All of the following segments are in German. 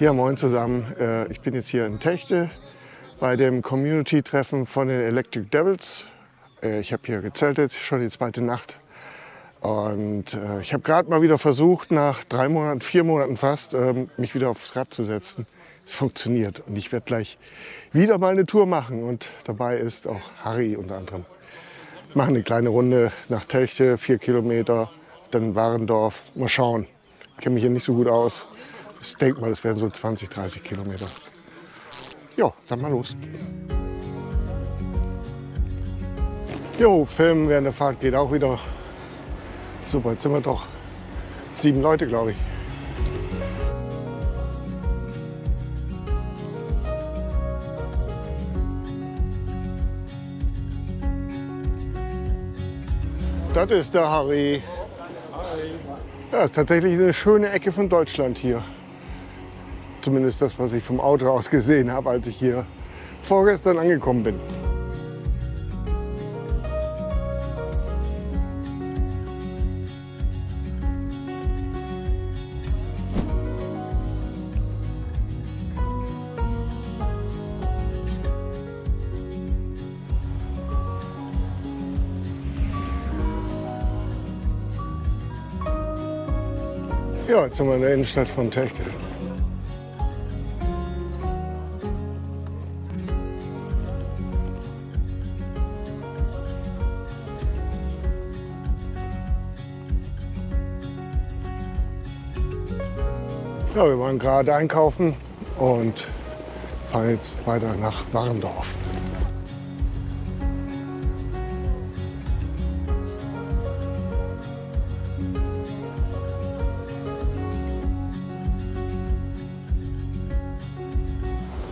Ja, moin zusammen. Äh, Ich bin jetzt hier in Techte bei dem Community-Treffen von den Electric Devils. Äh, Ich habe hier gezeltet, schon die zweite Nacht. Und äh, ich habe gerade mal wieder versucht, nach drei Monaten, vier Monaten fast, ähm, mich wieder aufs Rad zu setzen. Es funktioniert und ich werde gleich wieder mal eine Tour machen. Und dabei ist auch Harry unter anderem. Wir machen eine kleine Runde nach Techte, vier Kilometer, dann Warendorf. Mal schauen. Ich kenne mich hier nicht so gut aus. Ich denke mal, es werden so 20, 30 Kilometer. Ja, dann mal los. Jo, Filmen während der Fahrt geht auch wieder. Super, jetzt sind wir doch sieben Leute, glaube ich. Das ist der Harry. Ja, ist tatsächlich eine schöne Ecke von Deutschland hier. Zumindest das, was ich vom Auto aus gesehen habe, als ich hier vorgestern angekommen bin. Ja, jetzt sind wir in der Innenstadt von Techte. Ja, wir waren gerade einkaufen und fahren jetzt weiter nach Warendorf.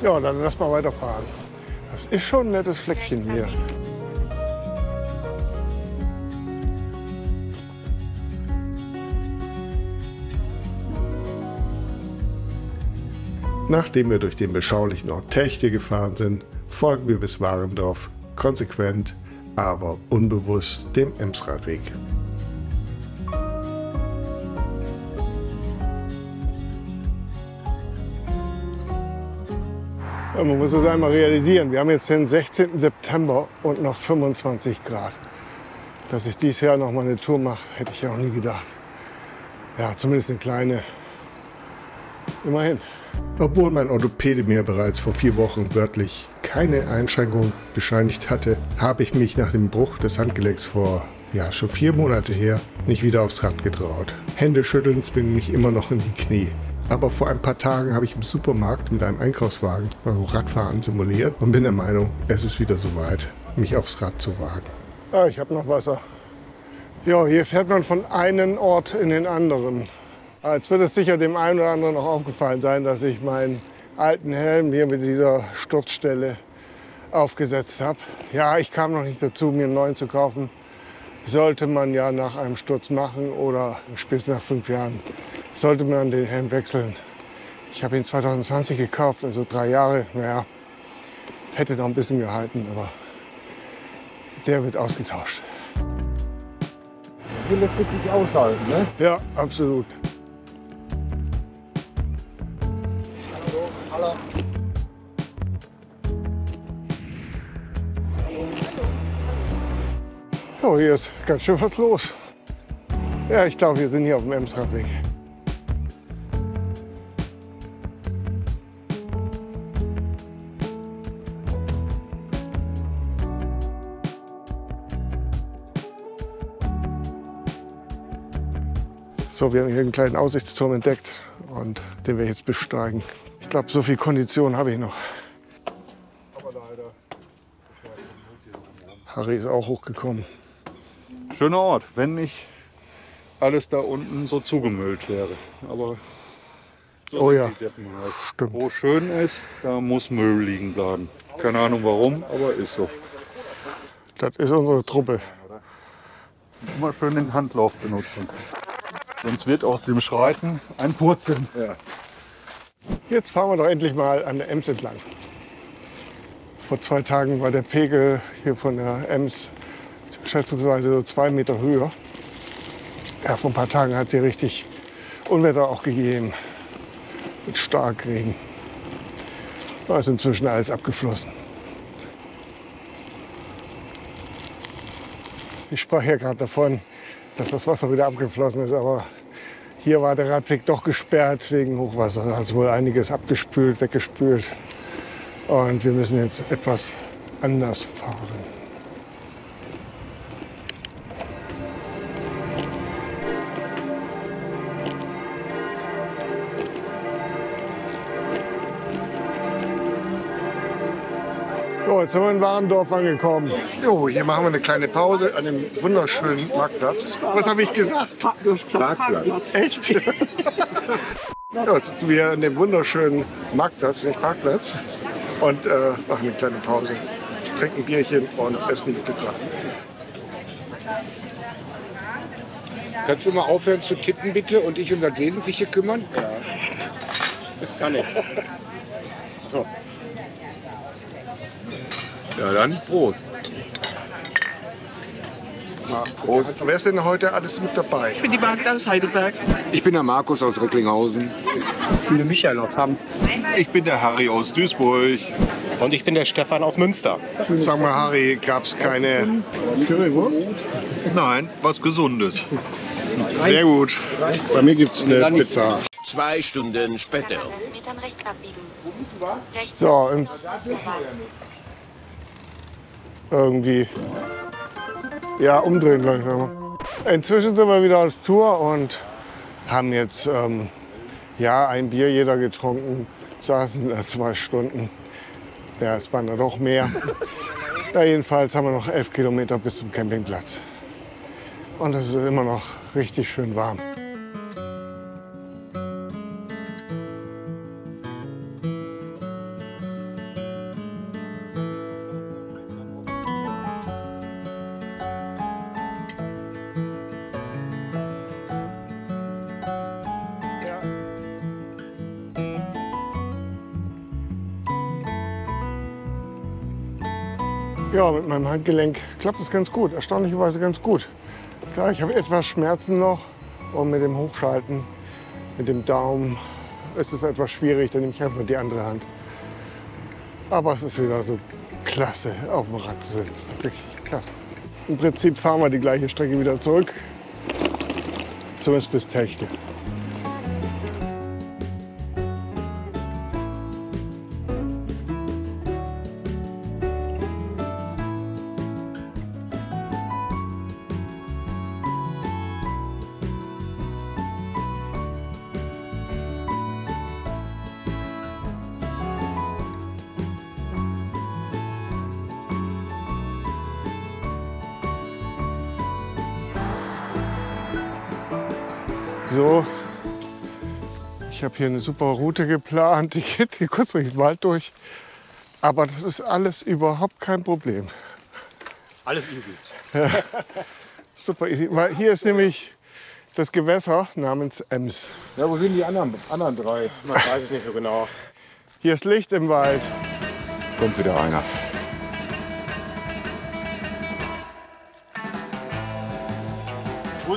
Ja, dann lass mal weiterfahren. Das ist schon ein nettes Fleckchen hier. Nachdem wir durch den beschaulichen Ort Techte gefahren sind, folgen wir bis Warendorf konsequent, aber unbewusst dem Emsradweg. Man muss das einmal realisieren. Wir haben jetzt den 16. September und noch 25 Grad. Dass ich dieses Jahr noch mal eine Tour mache, hätte ich ja auch nie gedacht. Ja, zumindest eine kleine. Immerhin. Obwohl mein Orthopäde mir bereits vor vier Wochen wörtlich keine Einschränkung bescheinigt hatte, habe ich mich nach dem Bruch des Handgelenks vor ja, schon vier Monate her nicht wieder aufs Rad getraut. Hände schütteln zwingen mich immer noch in die Knie. Aber vor ein paar Tagen habe ich im Supermarkt mit einem Einkaufswagen Radfahren simuliert und bin der Meinung, es ist wieder soweit, mich aufs Rad zu wagen. Ah, ich habe noch Wasser. Ja, hier fährt man von einem Ort in den anderen. Ah, Jetzt wird es sicher dem einen oder anderen noch aufgefallen sein, dass ich meinen alten Helm hier mit dieser Sturzstelle aufgesetzt habe. Ja, ich kam noch nicht dazu, mir einen neuen zu kaufen. Sollte man ja nach einem Sturz machen oder spätestens nach fünf Jahren sollte man den Helm wechseln. Ich habe ihn 2020 gekauft, also drei Jahre. Naja, hätte noch ein bisschen gehalten, aber der wird ausgetauscht. Hier lässt sich nicht aushalten, ne? Ja, absolut. Oh, hier ist ganz schön was los. Ja, ich glaube, wir sind hier auf dem Emsradweg. So, wir haben hier einen kleinen Aussichtsturm entdeckt und den wir jetzt besteigen. Ich glaube, so viel Kondition habe ich noch. Harry ist auch hochgekommen. Schöner Ort, wenn nicht alles da unten so zugemüllt wäre. Aber so Oh ja, halt. stimmt. Wo schön ist, da muss Müll liegen bleiben. Keine Ahnung warum, aber ist so. Das ist unsere Truppe. Immer schön den Handlauf benutzen. Sonst wird aus dem Schreiten ein Purzeln. Ja. Jetzt fahren wir doch endlich mal an der Ems entlang. Vor zwei Tagen war der Pegel hier von der Ems schätzungsweise so zwei Meter höher. Ja, vor ein paar Tagen hat sie richtig Unwetter auch gegeben. mit Starkregen. Da ist inzwischen alles abgeflossen. Ich sprach ja gerade davon, dass das Wasser wieder abgeflossen ist, aber hier war der Radweg doch gesperrt wegen Hochwasser. Da ist wohl einiges abgespült, weggespült. Und wir müssen jetzt etwas anders fahren. So, jetzt sind wir in Warendorf angekommen. Jo, hier machen wir eine kleine Pause an dem wunderschönen Marktplatz. Was habe ich gesagt? Parkplatz. Echt? ja, jetzt sitzen wir hier an dem wunderschönen Marktplatz, nicht Parkplatz, und äh, machen eine kleine Pause. Trinken ein Bierchen und essen die Pizza. Kannst du mal aufhören zu tippen, bitte, und dich um das Wesentliche kümmern? Ja. Kann ich. So. Ja, dann Prost. Prost. Wer ist denn heute alles mit dabei? Ich bin die Margit aus Heidelberg. Ich bin der Markus aus Recklinghausen. Ich bin der Michael aus Hamm. Ich bin der Harry aus Duisburg. Und ich bin der Stefan aus Münster. Sag mal, Harry, gab es keine Currywurst? Nein, was Gesundes. Sehr gut. Bei mir gibt es eine Pizza. Zwei Stunden später. So, und. Irgendwie. Ja, umdrehen gleich nochmal. Inzwischen sind wir wieder auf Tour und haben jetzt ähm, ja, ein Bier jeder getrunken, saßen da zwei Stunden. Ja, es waren dann doch mehr. Ja, jedenfalls haben wir noch elf Kilometer bis zum Campingplatz. Und es ist immer noch richtig schön warm. Ja, mit meinem Handgelenk klappt es ganz gut, erstaunlicherweise ganz gut. Klar, ich habe etwas Schmerzen noch und mit dem Hochschalten, mit dem Daumen ist es etwas schwierig, dann nehme ich einfach die andere Hand. Aber es ist wieder so klasse, auf dem Rad zu sitzen. Richtig klasse. Im Prinzip fahren wir die gleiche Strecke wieder zurück, zumindest bis Techtel. So, ich habe hier eine super Route geplant, die geht hier kurz durch den Wald durch. Aber das ist alles überhaupt kein Problem. Alles easy. Super easy. Weil hier ist nämlich das Gewässer namens Ems. Ja, wo sind die anderen, anderen drei? Man weiß es nicht so genau. Hier ist Licht im Wald. Kommt wieder einer.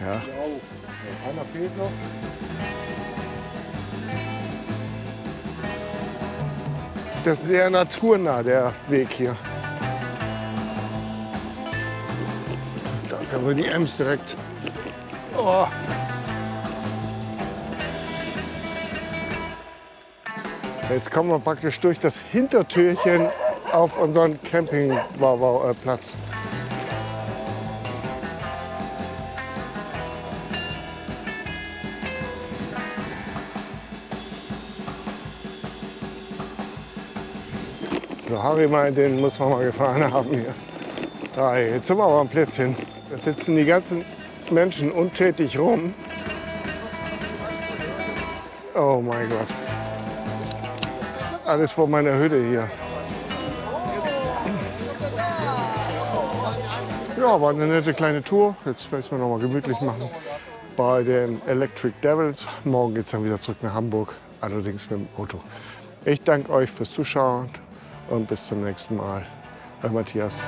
Ja. Einer fehlt noch. Das ist sehr naturnah, der Weg hier. Da haben wir die Ems direkt. Oh. Jetzt kommen wir praktisch durch das Hintertürchen auf unseren Campingplatz. So, Harry meint, den muss man mal gefahren haben hier. Ah, jetzt sind wir aber am Plätzchen. Da sitzen die ganzen Menschen untätig rum. Oh mein Gott. alles vor meiner Hütte hier. Ja, war eine nette kleine Tour. Jetzt werden wir noch mal gemütlich machen bei den Electric Devils. Morgen geht es dann wieder zurück nach Hamburg, allerdings mit dem Auto. Ich danke euch fürs Zuschauen und bis zum nächsten Mal. Euer Matthias.